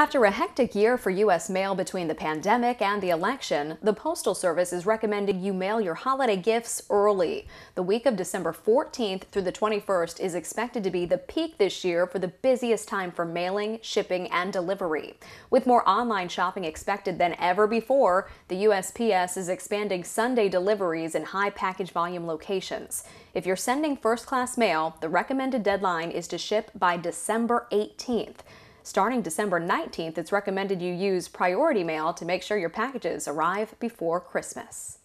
After a hectic year for U.S. mail between the pandemic and the election, the Postal Service is recommending you mail your holiday gifts early. The week of December 14th through the 21st is expected to be the peak this year for the busiest time for mailing, shipping, and delivery. With more online shopping expected than ever before, the USPS is expanding Sunday deliveries in high package volume locations. If you're sending first class mail, the recommended deadline is to ship by December 18th. Starting December 19th, it's recommended you use priority mail to make sure your packages arrive before Christmas.